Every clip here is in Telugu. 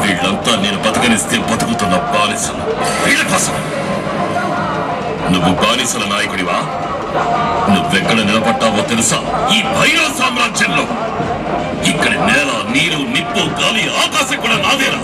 వీళ్ళంతా నేను బతకనిస్తే బతుకుతున్న బానిసలు. వీళ్ళ కోసం నువ్వు బానిసల నాయకుడివా? నువ్వెక్కడ నిలబడ్డావో తెలుసా? ఈ భైరవ సామ్రాజ్యంలో. ఇక్కడ నేల నీరు నిప్పు గాలి ఆకాశం కూడా నాదేరా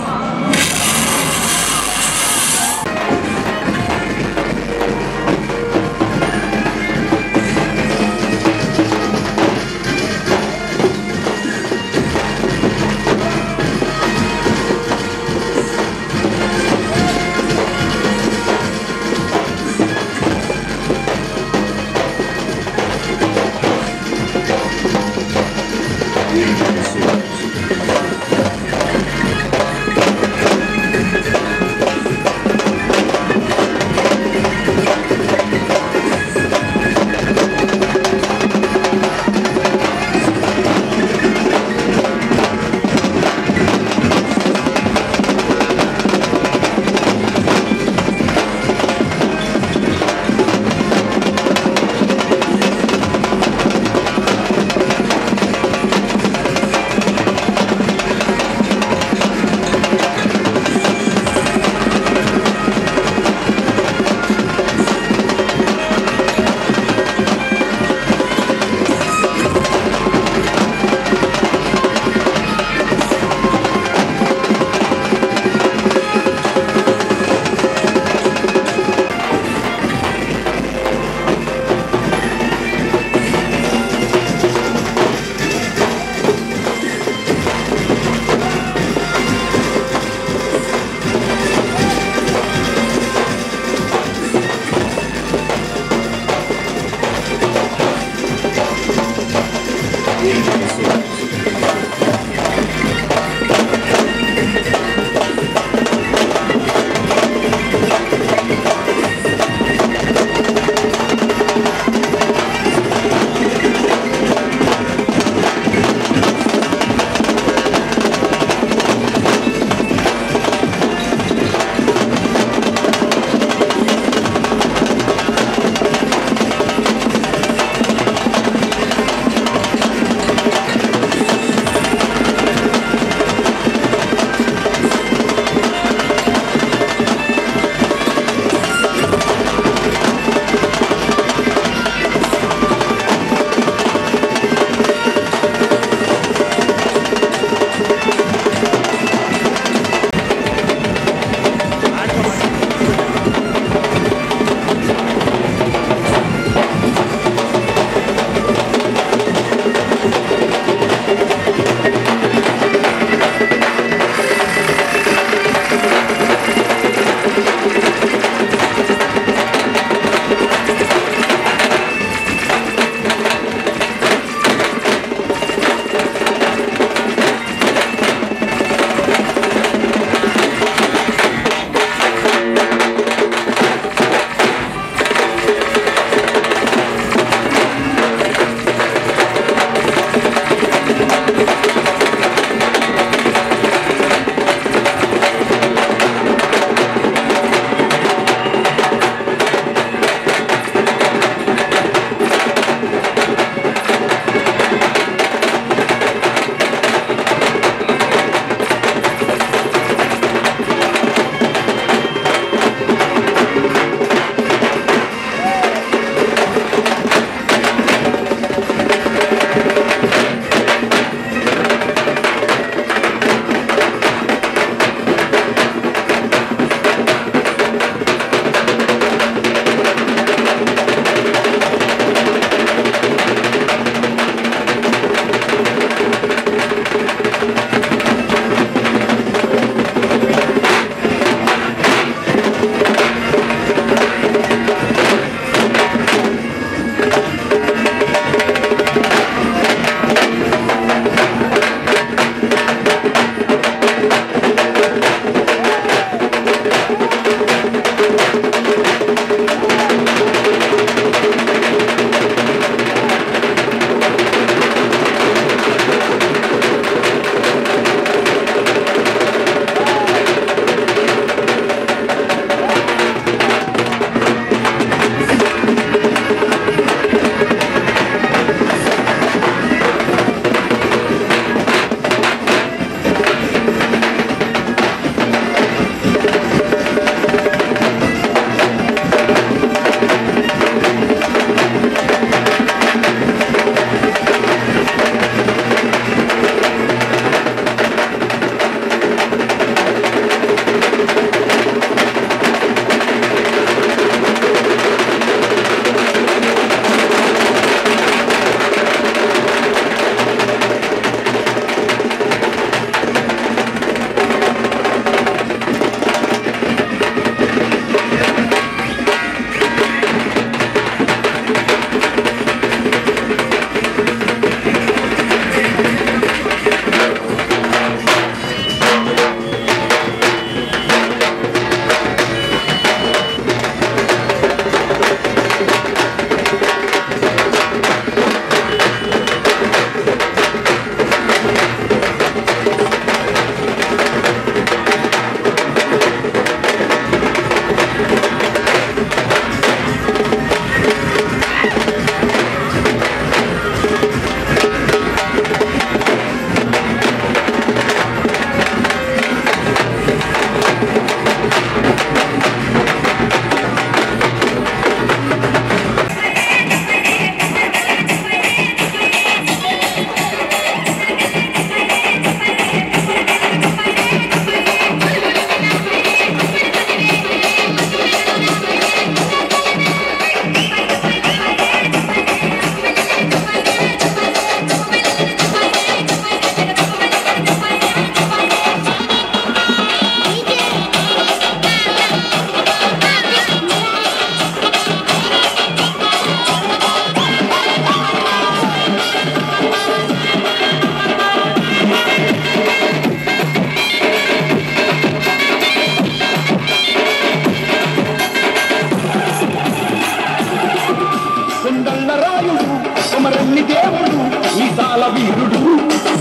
సుందరాయుడు కొమరన్ని దేవుడు విశాల వీరుడు.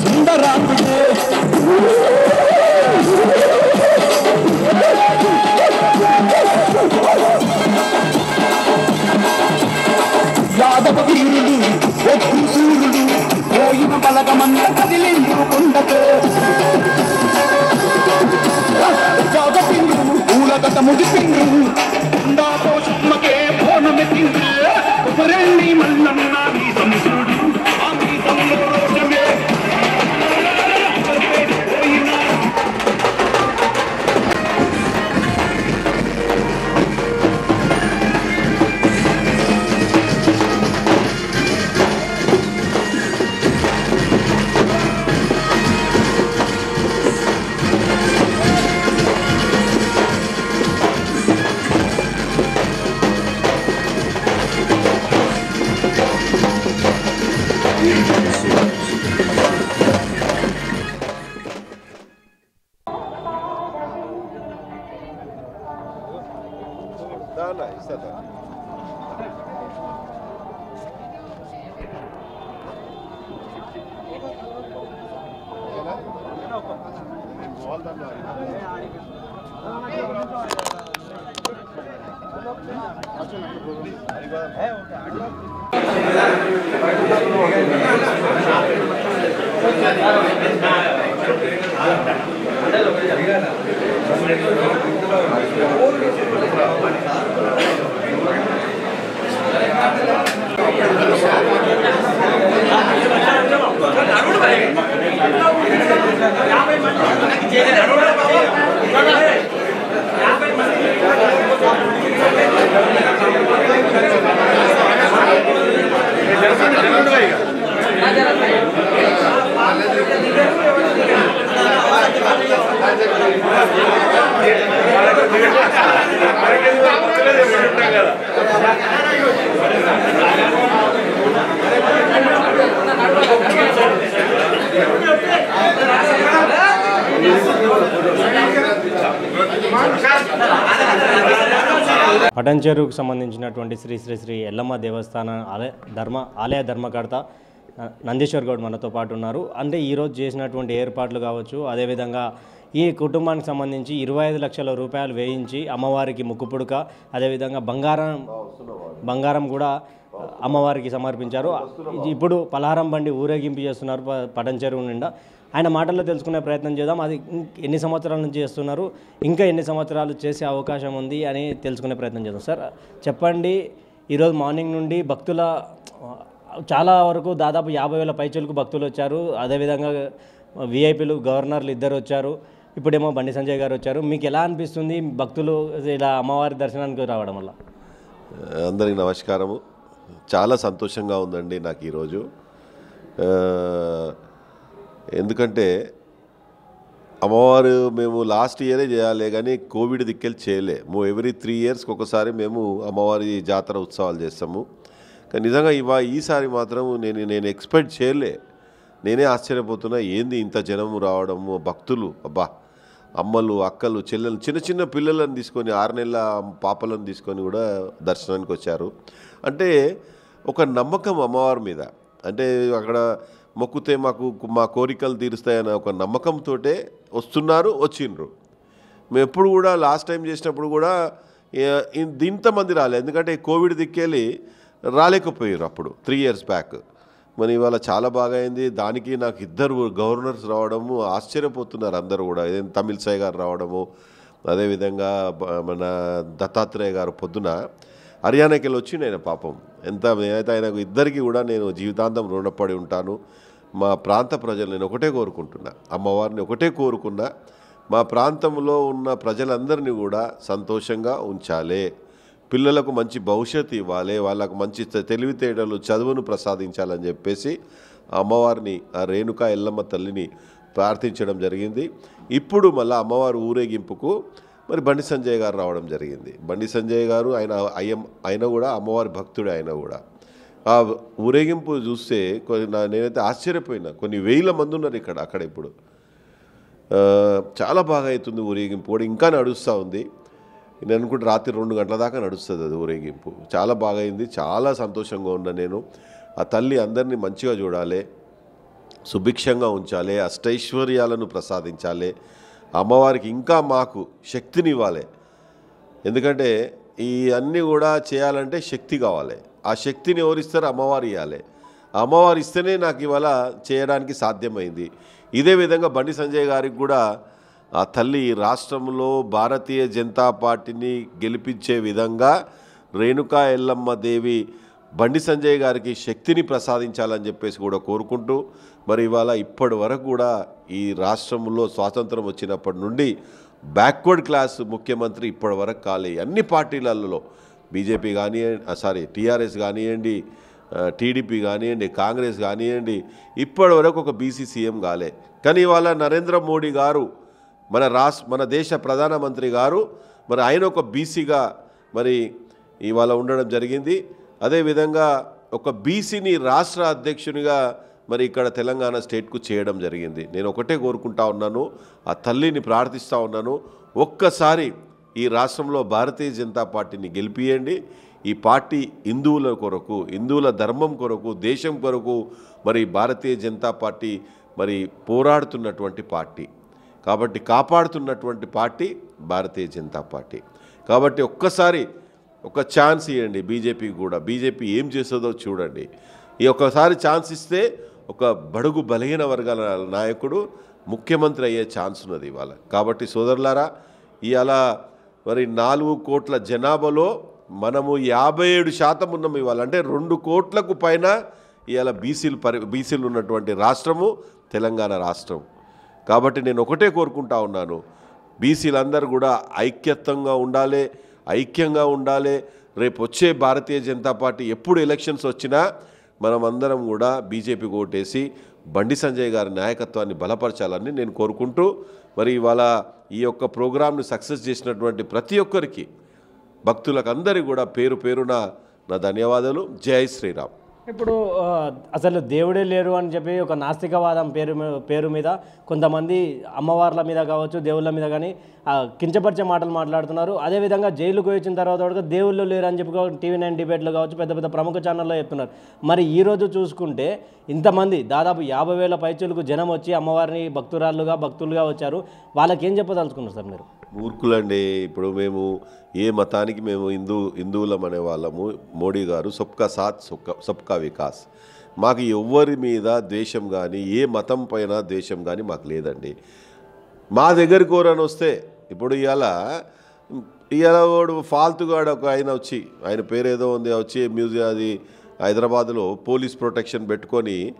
సుందరాయుడే యాదవ వీరుడు ఒక్కు సూర్యుడు పోయిన బలగమంత కదిలిండు కొండకే. జాగపిండు పూలగత ముడిపిండు ఉండాతో సుమ్మకే బోనమెత్తిండు కొమరెల్లి మల్లన్న నీ సంసుడు పటంచెరుకు సంబంధించినటువంటి శ్రీ శ్రీ శ్రీ ఎల్లమ్మ దేవస్థాన ఆలయ ధర్మ ఆలయ ధర్మకర్త నందీశ్వర్ గౌడ్ మనతో పాటు ఉన్నారు. అంటే ఈరోజు చేసినటువంటి ఏర్పాట్లు కావచ్చు అదేవిధంగా ఈ కుటుంబానికి సంబంధించి ఇరవై ఐదు లక్షల రూపాయలు వేయించి అమ్మవారికి ముక్కుపుడుక అదేవిధంగా బంగారం బంగారం కూడా అమ్మవారికి సమర్పించారు. ఇప్పుడు పలహారం బండి ఊరేగింపు చేస్తున్నారు పటం పటంచెరువు నిండా. ఆయన మాటల్లో తెలుసుకునే ప్రయత్నం చేద్దాం. అది ఎన్ని సంవత్సరాల నుంచి చేస్తున్నారు? ఇంకా ఎన్ని సంవత్సరాలు చేసే అవకాశం ఉంది అని తెలుసుకునే ప్రయత్నం చేద్దాం. సార్ చెప్పండి. ఈరోజు మార్నింగ్ నుండి భక్తుల చాలా వరకు దాదాపు యాభై వేల పైచలకు భక్తులు వచ్చారు. అదేవిధంగా విఐపీలు గవర్నర్లు ఇద్దరు వచ్చారు. ఇప్పుడేమో బండి సంజయ్ గారు వచ్చారు. మీకు ఎలా అనిపిస్తుంది భక్తులు ఇలా అమ్మవారి దర్శనానికి రావడం వల్ల? అందరికి నమస్కారము. చాలా సంతోషంగా ఉందండి నాకు ఈరోజు. ఎందుకంటే అమ్మవారు మేము లాస్ట్ ఇయరే చేయాలి కానీ కోవిడ్ దిక్కెళ్ళి చేయలే. మేము ఎవ్రీ త్రీ ఇయర్స్కి ఒకసారి మేము అమ్మవారి జాతర ఉత్సవాలు చేస్తాము. కానీ నిజంగా ఇవా ఈసారి మాత్రం నేను నేను ఎక్స్పెక్ట్ చేయలే. నేనే ఆశ్చర్యపోతున్నా ఏంది ఇంత జనము రావడము భక్తులు అబ్బా! అమ్మలు అక్కలు చెల్లెలు చిన్న చిన్న పిల్లలను తీసుకొని ఆరు నెలల పాపలను తీసుకొని కూడా దర్శనానికి వచ్చారు. అంటే ఒక నమ్మకం అమ్మవారి మీద. అంటే అక్కడ మొక్కుతే మాకు మా కోరికలు తీరుస్తాయనే ఒక నమ్మకంతో వస్తున్నారు వచ్చిండ్రు. మేము ఎప్పుడు కూడా లాస్ట్ టైం చేసినప్పుడు కూడా ఇంతమంది రాలేదు ఎందుకంటే కోవిడ్ దిక్కేళ్ళి రాలేకపోయారు అప్పుడు త్రీ ఇయర్స్ బ్యాక్ మరి ఇవాళ చాలా బాగా అయింది దానికి నాకు ఇద్దరు గవర్నర్స్ రావడము ఆశ్చర్యపోతున్నారు అందరూ కూడా. ఏదైనా సాయి గారు రావడము అదేవిధంగా మన దత్తాత్రేయ గారు పొద్దున హర్యానాకి వెళ్ళి వచ్చి నేను పాపం. ఎంత నేనైతే ఆయనకు ఇద్దరికి కూడా నేను జీవితాంతం రుణపడి ఉంటాను. మా ప్రాంత ప్రజలు నేను ఒకటే కోరుకుంటున్నా. అమ్మవారిని ఒకటే కోరుకున్నా. మా ప్రాంతంలో ఉన్న ప్రజలందరినీ కూడా సంతోషంగా ఉంచాలి. పిల్లలకు మంచి భవిష్యత్తు ఇవ్వాలి. వాళ్ళకు మంచి తెలివితేటలు చదువును ప్రసాదించాలని చెప్పేసి అమ్మవారిని ఆ రేణుకా ఎల్లమ్మ తల్లిని ప్రార్థించడం జరిగింది. ఇప్పుడు మళ్ళీ అమ్మవారి ఊరేగింపుకు మరి బండి సంజయ్ గారు రావడం జరిగింది. బండి సంజయ్ గారు ఆయన అయ్యం ఆయన కూడా అమ్మవారి భక్తుడు ఆయన కూడా. ఆ ఊరేగింపు చూస్తే కొన్ని నేనైతే ఆశ్చర్యపోయినా. కొన్ని వేల మంది ఉన్నారు ఇక్కడ అక్కడ ఇప్పుడు. చాలా బాగా అవుతుంది ఊరేగింపు. కూడా ఇంకా నడుస్తూ ఉంది. నేను అనుకుంటే రాత్రి రెండు గంటల దాకా నడుస్తుంది అది ఊరేగింపు. చాలా బాగా అయింది. చాలా సంతోషంగా ఉన్నా నేను. ఆ తల్లి అందరినీ మంచిగా చూడాలి. సుభిక్షంగా ఉంచాలి. అష్టైశ్వర్యాలను ప్రసాదించాలి. అమ్మవారికి ఇంకా మాకు శక్తిని ఇవ్వాలి ఎందుకంటే ఈ అన్నీ కూడా చేయాలంటే శక్తి కావాలి. ఆ శక్తిని ఎవరిస్తారో అమ్మవారు ఇవ్వాలి అమ్మవారు ఇస్తేనే నాకు ఇవాళ చేయడానికి సాధ్యమైంది. ఇదే విధంగా బండి సంజయ్ గారికి కూడా ఆ తల్లి రాష్ట్రంలో భారతీయ జనతా పార్టీని గెలిపించే విధంగా రేణుకా ఎల్లమ్మ దేవి బండి సంజయ్ గారికి శక్తిని ప్రసాదించాలని చెప్పేసి కూడా కోరుకుంటూ మరి ఇవాళ ఇప్పటి వరకు కూడా ఈ రాష్ట్రంలో స్వాతంత్రం వచ్చినప్పటి నుండి బ్యాక్వర్డ్ క్లాస్ ముఖ్యమంత్రి ఇప్పటి వరకు కాలే. అన్ని పార్టీలలో బీజేపీ కానివ్వండి సారీ టీఆర్ఎస్ కానివ్వండి టీడీపీ కానివ్వండి కాంగ్రెస్ కానివ్వండి ఇప్పటి వరకు ఒక బీసీ సీఎం కాలే. కానీ ఇవాళ నరేంద్ర మోడీ గారు మన రాష్ట్ర మన దేశ ప్రధానమంత్రి గారు మరి ఆయన ఒక బీసీగా మరి ఇవాళ ఉండడం జరిగింది. అదేవిధంగా ఒక బీసీని రాష్ట్ర అధ్యక్షునిగా మరి ఇక్కడ తెలంగాణ స్టేట్కు చేయడం జరిగింది. నేను ఒకటే కోరుకుంటా ఉన్నాను ఆ తల్లిని ప్రార్థిస్తూ ఉన్నాను. ఒక్కసారి ఈ రాష్ట్రంలో భారతీయ జనతా పార్టీని గెలిపియండి. ఈ పార్టీ హిందువుల కొరకు హిందువుల ధర్మం కొరకు దేశం కొరకు మరి భారతీయ జనతా పార్టీ మరి పోరాడుతున్నటువంటి పార్టీ. కాబట్టి కాపాడుతున్నటువంటి పార్టీ భారతీయ జనతా పార్టీ. కాబట్టి ఒక్కసారి ఒక ఛాన్స్ ఇవ్వండి బీజేపీకి కూడా. బీజేపీ ఏం చేస్తుందో చూడండి. ఈ ఒక్కసారి ఛాన్స్ ఇస్తే ఒక బడుగు బలహీన వర్గాల నాయకుడు ముఖ్యమంత్రి అయ్యే ఛాన్స్ ఉన్నది ఇవాళ. కాబట్టి సోదరులారా ఇవాళ మరి నాలుగు కోట్ల జనాభాలో మనము యాభై ఏడు శాతం ఉన్నాం ఇవాళ. అంటే రెండు కోట్లకు పైన ఇవాళ బీసీలు పరి బీసీలు ఉన్నటువంటి రాష్ట్రము తెలంగాణ రాష్ట్రం. కాబట్టి నేను ఒకటే కోరుకుంటా ఉన్నాను. బీసీలందరూ కూడా ఐక్యత్వంగా ఉండాలి ఐక్యంగా ఉండాలి. రేపు వచ్చే భారతీయ జనతా పార్టీ ఎప్పుడు ఎలక్షన్స్ వచ్చినా మనం అందరం కూడా బీజేపీ ఓటేసి బండి సంజయ్ గారి నాయకత్వాన్ని బలపరచాలని నేను కోరుకుంటూ మరి ఇవాళ ఈ యొక్క ప్రోగ్రాంను సక్సెస్ చేసినటువంటి ప్రతి ఒక్కరికి భక్తులకు అందరి కూడా పేరు పేరున నా ధన్యవాదాలు. జై శ్రీరామ్. ఇప్పుడు అసలు దేవుడే లేరు అని చెప్పి ఒక నాస్తికవాదం పేరు పేరు మీద కొంతమంది అమ్మవార్ల మీద కావచ్చు దేవుళ్ళ మీద కానీ కించపరిచే మాటలు మాట్లాడుతున్నారు. అదేవిధంగా జైలుకు వచ్చిన తర్వాత కూడా దేవుళ్ళు లేరు అని చెప్పి టీవీ నైన్ డిబేట్లు కావచ్చు పెద్ద పెద్ద ప్రముఖ ఛానల్లో చెప్తున్నారు. మరి ఈరోజు చూసుకుంటే ఇంతమంది దాదాపు యాభై వేల పైచులకు జనం వచ్చి అమ్మవారిని భక్తురాళ్ళుగా భక్తులుగా వచ్చారు. వాళ్ళకి ఏం చెప్పదలుచుకున్నారు సార్ మీరు? మూర్ఖులండి. ఇప్పుడు మేము ఏ మతానికి మేము హిందూ హిందువులం అనే వాళ్ళము. మోడీ గారు సబ్కా సాత్ సబ్కా సబ్కా వికాస్. మాకు ఎవ్వరి మీద ద్వేషం కానీ ఏ మతం పైన ద్వేషం కానీ మాకు లేదండి. మా దగ్గర కూరని వస్తే ఇప్పుడు ఇవాళ ఇవాళ వాడు ఫాల్తుగాడు ఒక ఆయన వచ్చి ఆయన పేరు ఏదో ఉంది వచ్చి మ్యూజియం అది హైదరాబాద్లో పోలీస్ ప్రొటెక్షన్ పెట్టుకొని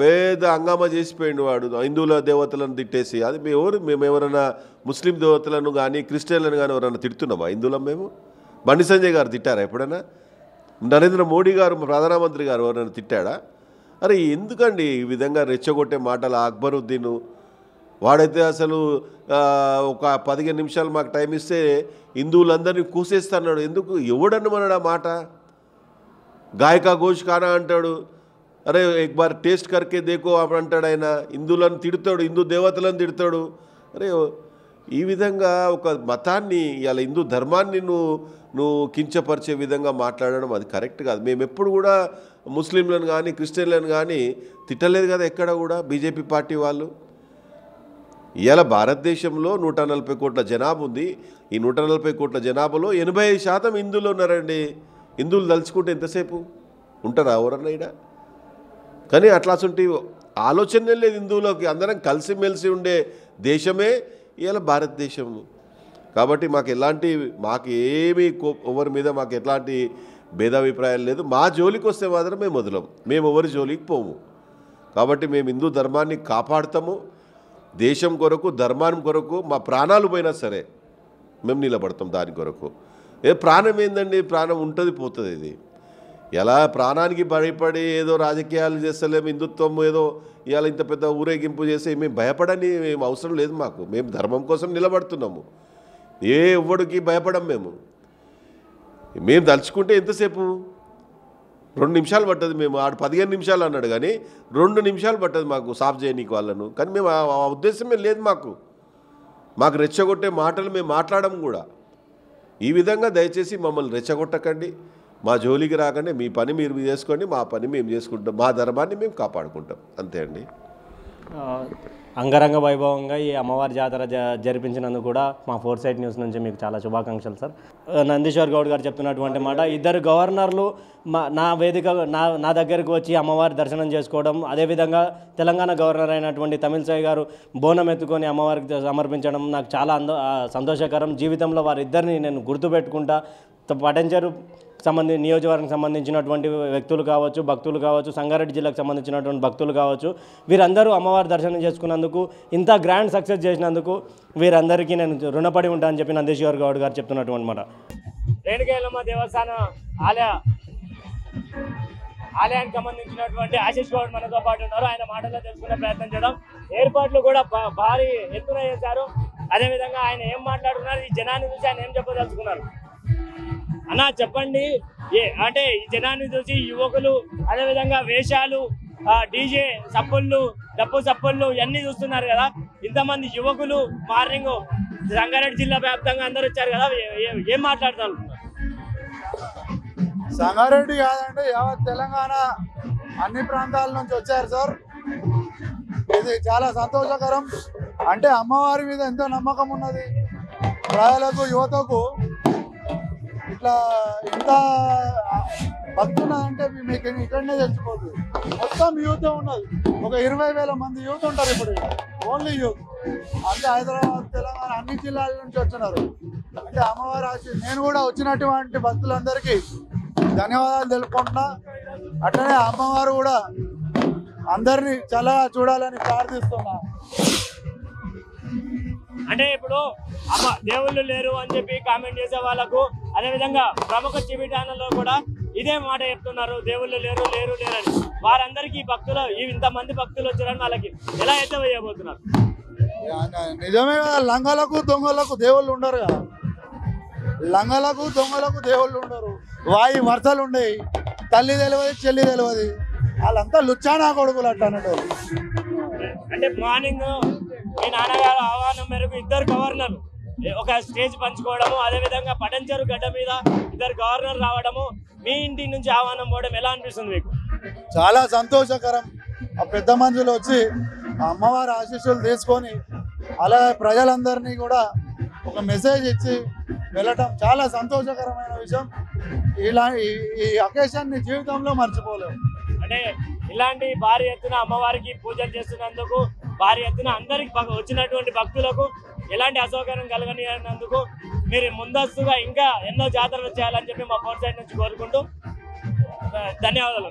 పెద్ద హంగామా చేసిపోయిండు వాడు. హిందువుల దేవతలను తిట్టేసి. అది మేము ఎవరు? మేము ఎవరైనా ముస్లిం దేవతలను కానీ క్రిస్టియన్లను కానీ ఎవరైనా తిడుతున్నామా? హిందువులం మేము? బండి సంజయ్ గారు తిట్టారా ఎప్పుడైనా? నరేంద్ర మోడీ గారు ప్రధానమంత్రి గారు ఎవరైనా తిట్టాడా? అరే ఎందుకండి ఈ విధంగా రెచ్చగొట్టే మాటలు అక్బరుద్దీను? వాడైతే అసలు ఒక పదిహేను నిమిషాలు మాకు టైం ఇస్తే హిందువులందరినీ కూసేస్తున్నాడు. ఎందుకు? ఎవడన్నమన్నాడు ఆ మాట? గాయకా ఘోష్ కానా అంటాడు. అరే ఎక్ బార్ టేస్ట్ కర్కే దేకో అని అంటాడు ఆయన. హిందువులను తిడతాడు హిందూ దేవతలను తిడతాడు. అరే ఈ విధంగా ఒక మతాన్ని ఇలా హిందూ ధర్మాన్ని నువ్వు నువ్వు కించపరిచే విధంగా మాట్లాడడం అది కరెక్ట్ కాదు. మేము ఎప్పుడు కూడా ముస్లింలను కానీ క్రిస్టియన్లను కానీ తిట్టలేదు కదా ఎక్కడ కూడా బీజేపీ పార్టీ వాళ్ళు. ఇవాళ భారతదేశంలో నూట నలభై కోట్ల జనాభా ఉంది. ఈ నూట నలభై కోట్ల జనాభాలో ఎనభై ఐదు శాతం హిందువులు ఉన్నారండి. హిందువులు తలుచుకుంటే ఎంతసేపు? ఉంటారా ఎవరన్నా ఈడ? కానీ అట్లాంటి ఆలోచనే లేదు హిందువులకి. అందరం కలిసిమెలిసి ఉండే దేశమే ఇవాళ భారతదేశం. కాబట్టి మాకు ఎలాంటి మాకు ఏమీ ఎవరి మీద మాకు ఎట్లాంటి భేదాభిప్రాయాలు లేదు. మా జోలికి వస్తే మాత్రం మేము వదలం. మేము ఎవరి జోలికి పోము. కాబట్టి మేము హిందూ ధర్మాన్ని కాపాడుతాము. దేశం కొరకు ధర్మాన్ని కొరకు మా ప్రాణాలు పోయినా సరే మేము నిలబడతాం దాని కొరకు. ఏ ప్రాణం ఏందండి? ప్రాణం ఉంటుంది పోతుంది ఇది. ఎలా ప్రాణానికి భయపడి ఏదో రాజకీయాలు చేస్తలేము హిందుత్వం ఏదో ఇవాళ ఇంత పెద్ద ఊరేగింపు చేసి మేము భయపడని మేము అవసరం లేదు మాకు. మేము ధర్మం కోసం నిలబడుతున్నాము. ఏ ఎవ్వడికి భయపడం మేము. మేము దలుచుకుంటే ఎంతసేపు? రెండు నిమిషాలు పట్టదు మేము. ఆడు పదిహేను నిమిషాలు అన్నాడు కానీ రెండు నిమిషాలు పట్టదు మాకు సాఫ్ చేయనీకి వాళ్ళను. కానీ మేము ఆ ఉద్దేశం ఉద్దేశమే లేదు మాకు. మాకు రెచ్చగొట్టే మాటలు మేము మాట్లాడము కూడా. ఈ విధంగా దయచేసి మమ్మల్ని రెచ్చగొట్టకండి. మా జోలికి రాకండి మీ పని మీరు చేసుకోండి మా పని మేము చేసుకుంటాం మా ధర్మాన్ని మేము కాపాడుకుంటాం. అంతే అండి. అంగరంగ వైభవంగా ఈ అమ్మవారి జాతర జ జరిపించినందుకు కూడా మా ఫోర్ సైట్ న్యూస్ నుంచి మీకు చాలా శుభాకాంక్షలు సార్. నందీశ్వర్ గౌడ్ గారు చెప్తున్నటువంటి మాట ఇద్దరు గవర్నర్లు మా నా వేదిక నా నా దగ్గరకు వచ్చి అమ్మవారి దర్శనం చేసుకోవడం అదేవిధంగా తెలంగాణ గవర్నర్ అయినటువంటి తమిళసాయి గారు బోనం ఎత్తుకొని అమ్మవారికి సమర్పించడం నాకు చాలా అంద సంతోషకరం. జీవితంలో వారిద్దరిని నేను గుర్తుపెట్టుకుంటా. త- సంబంధించి నియోజకవర్గం సంబంధించినటువంటి వ్యక్తులు కావచ్చు భక్తులు కావచ్చు సంగారెడ్డి జిల్లాకు సంబంధించినటువంటి భక్తులు కావచ్చు వీరందరూ అమ్మవారి దర్శనం చేసుకున్నందుకు ఇంత గ్రాండ్ సక్సెస్ చేసినందుకు వీరందరికీ నేను రుణపడి ఉంటానని చెప్పి నందీశ్వర్ గౌడ్ గారు చెప్తున్నటువంటి మాట. రేణుకేలమ్మ దేవస్థానం ఆలయ ఆలయానికి సంబంధించినటువంటి ఆశీష్ గౌడ్ మనతో పాటు ఉన్నారు. ఆయన మాటల్లో తెలుసుకునే ప్రయత్నం చేయడం ఏర్పాట్లు కూడా భారీ ఎత్తున చేశారు. అదేవిధంగా ఆయన ఏం మాట్లాడుతున్నారు? ఈ జనాన్ని చూసి ఆయన ఏం చెప్పదలుచుకున్నారు? అన్న చెప్పండి. ఏ అంటే ఈ జనాన్ని చూసి యువకులు అదేవిధంగా వేషాలు డీజే సప్పుళ్ళు డప్పు సప్పుళ్ళు ఇవన్నీ చూస్తున్నారు కదా. ఇంతమంది యువకులు మార్నింగ్ రంగారెడ్డి జిల్లా వ్యాప్తంగా అందరూ వచ్చారు కదా. ఏం మాట్లాడతారు? సంగారెడ్డి కాదండి యావత్ తెలంగాణ అన్ని ప్రాంతాల నుంచి వచ్చారు సార్. ఇది చాలా సంతోషకరం. అంటే అమ్మవారి మీద ఎంతో నమ్మకం ఉన్నది. ప్రజలకు యువతకు ఇట్లా ఇంత భక్తున్న అంటే మీకు ఇక్కడనే తెలిసిపోతుంది. మొత్తం యూత్ ఉన్నది. ఒక ఇరవై వేల మంది యూత్ ఉంటారు ఇప్పుడు ఓన్లీ యూత్. అంటే హైదరాబాద్ తెలంగాణ అన్ని జిల్లాల నుంచి వచ్చినారు. అంటే అమ్మవారి ఆశ నేను కూడా వచ్చినటువంటి భక్తులందరికీ ధన్యవాదాలు తెలుపుకుంటున్నా. అట్లనే అమ్మవారు కూడా అందరినీ చల్లగా చూడాలని ప్రార్థిస్తున్నా. అంటే ఇప్పుడు అమ్మ దేవుళ్ళు లేరు అని చెప్పి కామెంట్ చేసే వాళ్ళకు అదేవిధంగా ప్రముఖ టీవీ ఛానల్లో కూడా ఇదే మాట చెప్తున్నారు దేవుళ్ళు లేరు లేరు లేరని. వారందరికీ ఈ భక్తులు ఇంతమంది భక్తులు వచ్చారని వాళ్ళకి ఎలా అయితే వేయబోతున్నారు? నిజమే కదా లంగలకు దొంగలకు దేవుళ్ళు ఉండరు కదా. లంగలకు దొంగలకు దేవుళ్ళు ఉండరు. వాయి వరుసలు ఉండేవి తల్లి తెలియదు చెల్లి తెలియదు. వాళ్ళంతా లుచ్చానా కొడుకులు అట్ట అన్నట్టు. అంటే మార్నింగ్ మీ నాన్నగారు ఆహ్వానం మేరకు ఇద్దరు గవర్నర్లు ఒక స్టేజ్ పంచుకోవడము అదేవిధంగా పటంచెరు గడ్డ మీద ఇద్దరు గవర్నర్ రావడము మీ ఇంటి నుంచి ఆహ్వానం పోవడం ఎలా అనిపిస్తుంది మీకు? చాలా సంతోషకరం. ఆ పెద్ద మనుషులు వచ్చి అమ్మవారి ఆశీస్సులు తీసుకొని అలా ప్రజలందరినీ కూడా ఒక మెసేజ్ ఇచ్చి వెళ్ళటం చాలా సంతోషకరమైన విషయం. ఇలా ఈ- ఈ అకేషన్ని జీవితంలో మర్చిపోలేము అంటే ఇలాంటి భారీ ఎత్తున అమ్మవారికి పూజలు చేస్తున్నందుకు భారీ ఎత్తున అందరికి వచ్చినటువంటి భక్తులకు ఎలాంటి అసౌకర్యం కలగనియనందుకు మీరు ముందస్తుగా ఇంకా ఎన్నో జాతరలు చేయాలని చెప్పి మా ఫోర్ సైడ్ నుంచి కోరుకుంటూ ధన్యవాదాలు